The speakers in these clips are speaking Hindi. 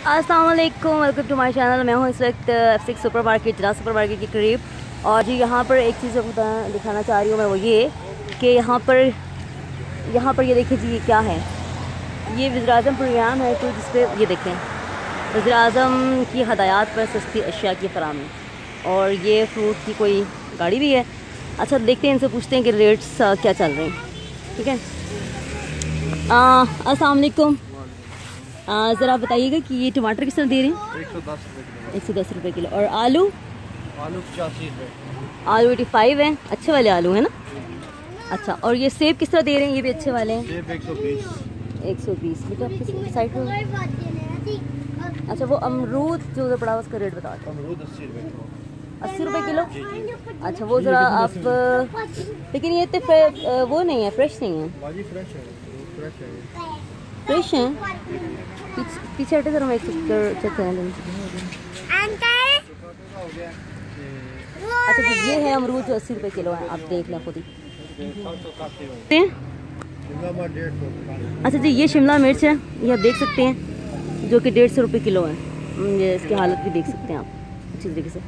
Aslam welcome to my channel मैं हूँ इस वक्त F six super market Jinnah super market के करीब। और जी, यहाँ पर एक चीज़ दिखाना चाह रही हूँ मैं, वो ये कि यहाँ पर यहाँ पर ये देखिए जी, ये क्या है? ये वज़ी अजम प्रोग्राम है तो जिस पर ये देखें। वज़ी अजम की हदायत पर सस्ती अशिया की फरहमी। और ये फ्रूट की कोई गाड़ी भी है। अच्छा देखते हैं, इनसे पूछते हैं कि रेट्स क्या चल रहे हैं। ठीक है? असलकुम ज़रा बताइएगा कि ये टमाटर किस तरह दे रहे हैं? एक सौ दस रुपये किलो। और आलू? आलू पचासी रुपये आलू एटी फाइव है। अच्छे वाले आलू है ना? अच्छा और ये सेब किस तरह दे रहे हैं? ये भी अच्छे वाले हैं। एक सौ बीस। बेटा आपकी साइड पर अच्छा वो अमरूद जो उधर पड़ा उसका रेट बता दो अमरूद अस्सी रुपये किलो। अस्सी रुपये किलो? अच्छा वो ज़रा आप लेकिन ये तो वो नहीं है फ्रेश नहीं है। है पीछे हटे जरा मैं चेक करें अच्छा तो ये है अमरूद जो अस्सी रुपये किलो है, आप देख लें खुद ही। अच्छा जी, ये शिमला मिर्च है, ये आप देख सकते हैं, जो कि डेढ़ सौ रुपये किलो है। ये इसकी हालत भी देख सकते हैं आप, अच्छी तरीके से।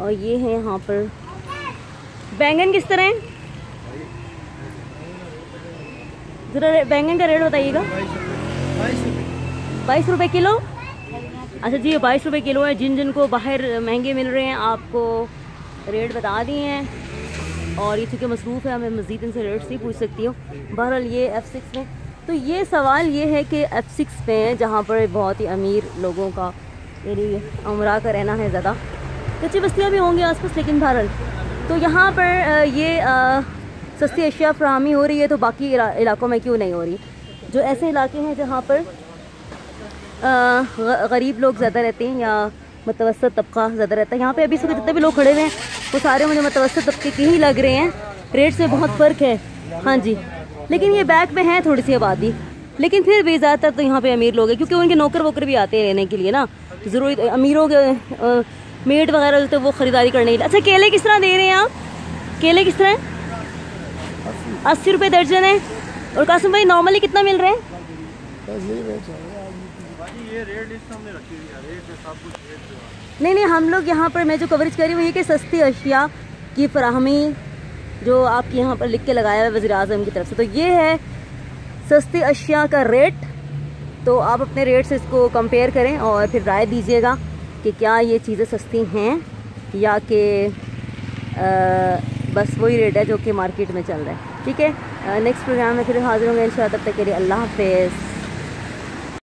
और ये है यहाँ पर। बैंगन किस तरह है? ज़रा बैंगन का रेट बताइएगा। बाईस रुपये किलो? अच्छा जी बाईस रुपये किलो है। जिन जिन को बाहर महँगे मिल रहे हैं, आपको रेट बता दिए हैं। और ये चूँकि मसरूफ़ है, मैं मज़ीद इनसे रेट्स नहीं पूछ सकती हूँ। बहरहाल ये एफ़ सिक्स में। तो ये सवाल ये है कि एफ़ सिक्स में जहाँ पर बहुत ही अमीर लोगों का, यानी उमरा का रहना है ज़्यादा। कच्ची बस्तियाँ भी होंगी आस पास लेकिन बहरहाल। तो यहाँ पर ये सस्ती अशिया फ्राहमी हो रही है तो बाकी इलाकों में क्यों नहीं हो रही? जो ऐसे इलाके हैं जहाँ पर गरीब लोग ज़्यादा रहते हैं या मतवसत तबका ज़्यादा रहता है। यहाँ पे अभी से जितने भी लोग खड़े हुए हैं, वो सारे मुझे मतवसत तबके के ही लग रहे हैं। रेट से बहुत फ़र्क है। हाँ जी। लेकिन ये बैक में है थोड़ी सी आबादी। लेकिन फिर भी ज़्यादातर तो यहाँ पे अमीर लोग हैं, क्योंकि उनके नौकर वोकर भी आते हैं रहने के लिए ना। ज़रूरी, अमीरों के मेड वगैरह तो वो ख़रीदारी करने के लिए। अच्छा केले किस तरह दे रहे हैं आप? केले किस तरह अस्सी रुपये दर्जन है। और कासिम भाई नॉर्मली कितना मिल रहा है? नहीं नहीं, हम लोग यहाँ पर, मैं जो कवरेज कर रही हूँ ये कि सस्ती अशिया की फराहमी जो आपके यहाँ पर लिख के लगाया है वज़ी अजम की तरफ़ से। तो ये है सस्ती अशिया का रेट तो आप अपने रेट से इसको कंपेयर करें और फिर राय दीजिएगा कि क्या ये चीज़ें सस्ती हैं या कि बस वही रेट है जो कि मार्केट में चल रहा है। ठीक है? नेक्स्ट प्रोग्राम में फिर हाजिर होंगे इन तब तक के लिए अल्लाह हाफिज़।